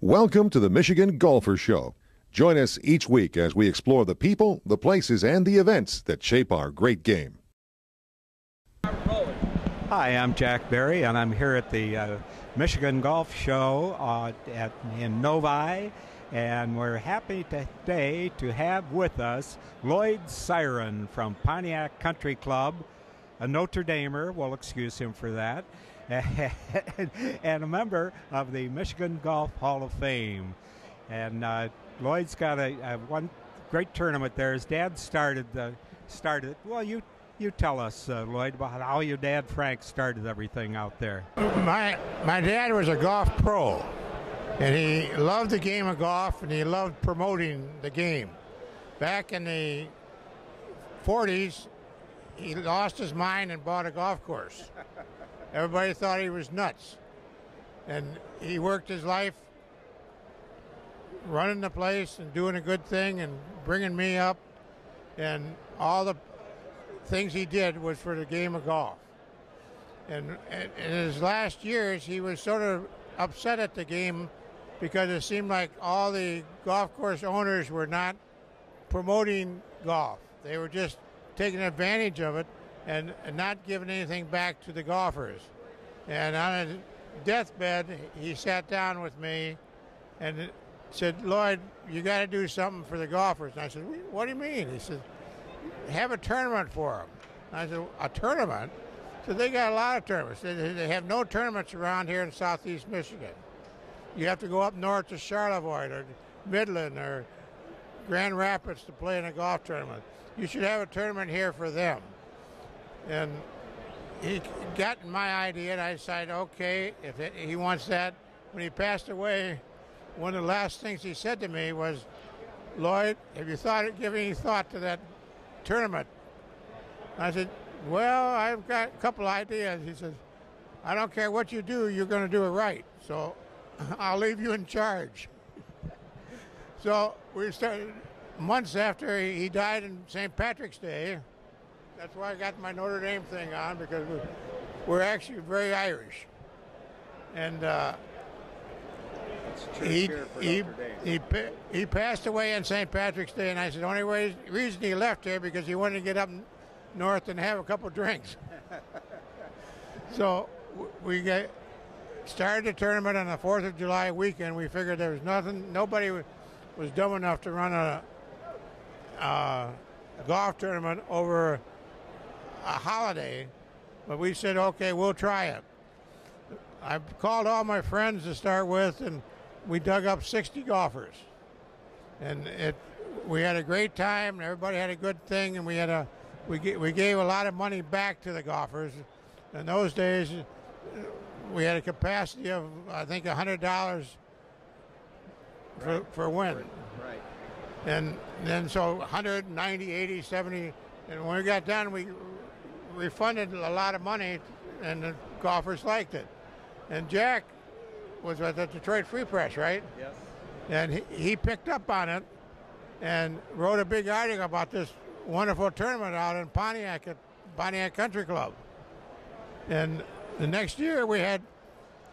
Welcome to the Michigan Golfer Show. Join us each week as we explore the people, the places, and the events that shape our great game. Hi, I'm Jack Berry, and I'm here at the uh, Michigan Golf Show uh, at, in Novi, and we're happy today to have with us Lloyd Syron from Pontiac Country Club, a Notre Damer. We'll excuse him for that. and a member of the Michigan Golf Hall of Fame. And uh, Lloyd's got a, a, one great tournament there. His dad started the started. Well, you you tell us, uh, Lloyd, about how your dad Frank started everything out there. My my dad was a golf pro, and he loved the game of golf, and he loved promoting the game. Back in the 40s, he lost his mind and bought a golf course. Everybody thought he was nuts. And he worked his life running the place and doing a good thing and bringing me up. And all the things he did was for the game of golf. And in his last years, he was sort of upset at the game because it seemed like all the golf course owners were not promoting golf. They were just taking advantage of it and, not giving anything back to the golfers. And on his deathbed, he sat down with me and said, Lloyd, you got to do something for the golfers. And I said, what do you mean? He said, have a tournament for them. And I said, a tournament? So they got a lot of tournaments. They have no tournaments around here in southeast Michigan. You have to go up north to Charlevoix or Midland or Grand Rapids to play in a golf tournament. You should have a tournament here for them. And he got my idea, and I decided, okay, if it, he wants that. When he passed away, one of the last things he said to me was, Lloyd, have you thought, given any thought to that tournament? I said, well, I've got a couple ideas. He says, I don't care what you do, you're going to do it right. So I'll leave you in charge. so we started months after he died in St. Patrick's Day. That's why I got my Notre Dame thing on because we're, we're actually very Irish. And uh, he he he, he passed away on St. Patrick's Day, and I said the only way, reason he left here because he wanted to get up north and have a couple drinks. so we got started the tournament on the Fourth of July weekend. We figured there was nothing, nobody was dumb enough to run a, a golf tournament over a holiday, but we said, okay, we'll try it. I called all my friends to start with, and we dug up 60 golfers. And it, we had a great time, and everybody had a good thing, and we had a, we, we gave a lot of money back to the golfers. In those days, we had a capacity of, I think, $100 for, for win. Right. And then so 190, 80, 70, and when we got done, we refunded a lot of money, and the golfers liked it. And Jack was at the Detroit Free Press, right? Yes. And he, he picked up on it and wrote a big article about this wonderful tournament out in Pontiac at Pontiac Country Club. And the next year we had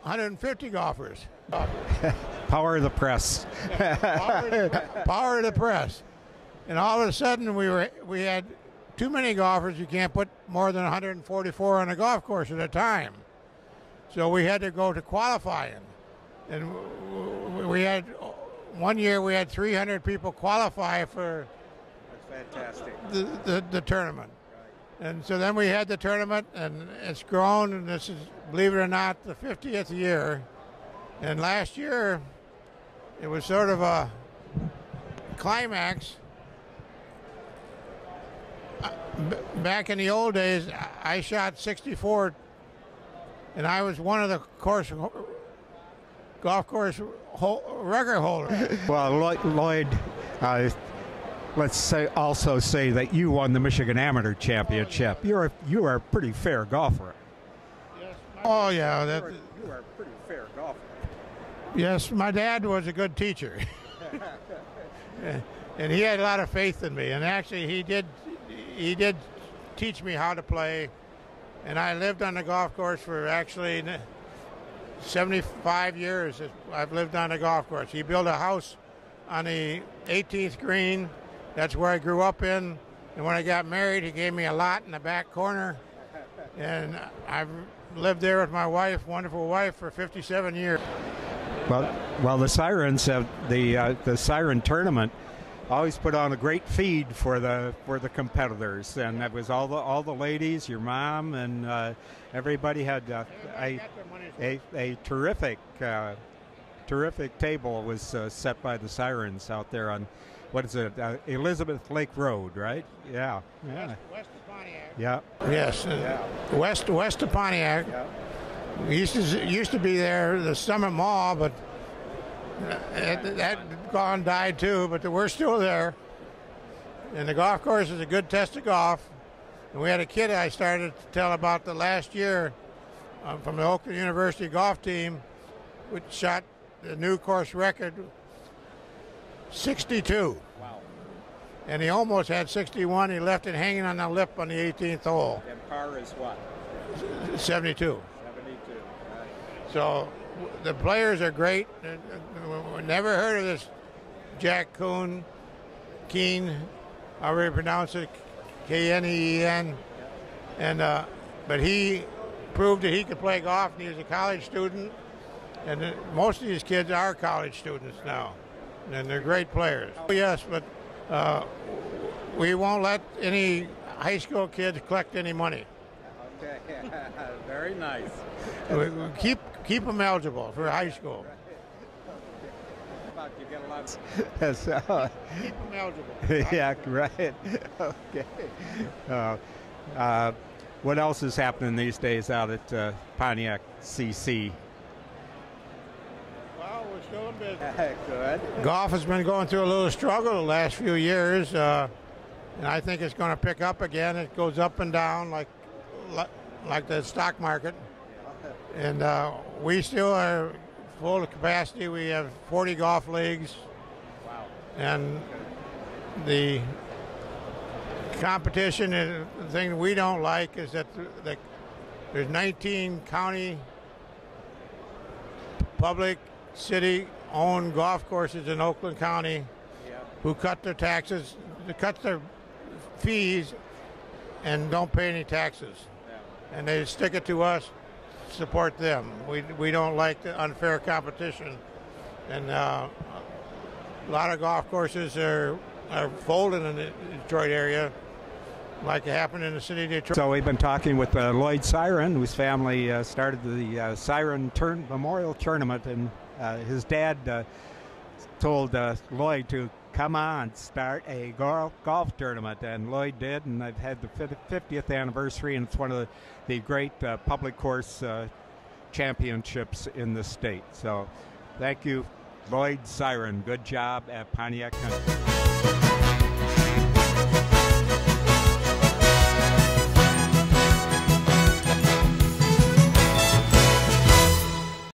150 golfers. power of the press. power, power of the press. And all of a sudden we were we had too many golfers. You can't put more than 144 on a golf course at a time. So we had to go to qualifying. And we had, one year we had 300 people qualify for That's fantastic. The, the, the tournament. And so then we had the tournament, and it's grown, and this is, believe it or not, the 50th year. And last year, it was sort of a climax back in the old days, I shot 64, and I was one of the course golf course record holders. well, Lloyd, uh, let's say also say that you won the Michigan Amateur Championship. You're a, you are a pretty fair golfer. Yes, oh yeah, that, you are a pretty fair golfer. Yes, my dad was a good teacher. and he had a lot of faith in me. And actually, he did he did teach me how to play, and I lived on the golf course for actually 75 years I've lived on the golf course. He built a house on the 18th green. That's where I grew up in. And when I got married, he gave me a lot in the back corner. And I've lived there with my wife, wonderful wife, for 57 years. Well, well, the Syrons have the uh, the Syron tournament always put on a great feed for the for the competitors, and that was all the all the ladies, your mom, and uh, everybody had uh, a, a, a terrific uh, terrific table was uh, set by the Syrons out there on what is it uh, Elizabeth Lake Road, right? Yeah, yeah. West, west of Pontiac. Yeah. Yes. Yeah. West west of Pontiac. Yeah. Used to used to be there the Summit Mall, but that, that gone died too. But we're still there, and the golf course is a good test of golf. And we had a kid I started to tell about the last year um, from the Oakland University golf team, which shot the new course record 62. Wow. And he almost had 61. He left it hanging on the lip on the 18th hole. And par is what? 72. So the players are great. Never heard of this Jack Kuhn, Keen, however you pronounce it, K-N-E-E-N, and uh, but he proved that he could play golf. And he was a college student, and most of these kids are college students now, and they're great players. Oh, yes, but uh, we won't let any high school kids collect any money. Okay, very nice. We, we keep keep them eligible for high school. You get a lot. so, keep them eligible. yeah, right. okay. Uh, uh, what else is happening these days out at uh, Pontiac CC? Well, we're still in business. Good. Golf has been going through a little struggle the last few years, uh, and I think it's going to pick up again. It goes up and down like like the stock market and uh, we still are full capacity. We have 40 golf leagues. Wow. And the competition, and the thing we don't like is that the, there's 19 county, public, city owned golf courses in Oakland County yeah. who cut their taxes, cut their fees, and don't pay any taxes. Yeah. And they stick it to us support them. We, we don't like the unfair competition. And uh, a lot of golf courses are, are folding in the Detroit area, like it happened in the city of Detroit. So we've been talking with uh, Lloyd Syron, whose family uh, started the uh, Syron Turn Memorial Tournament, and uh, his dad uh, told Lloyd to come on, start a golf, tournament. And Lloyd did, and I've had the 50th anniversary, and it's one of the, the great uh, public course uh, championships in the state. So thank you, Lloyd Syron. Good job at Pontiac Country.